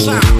sound.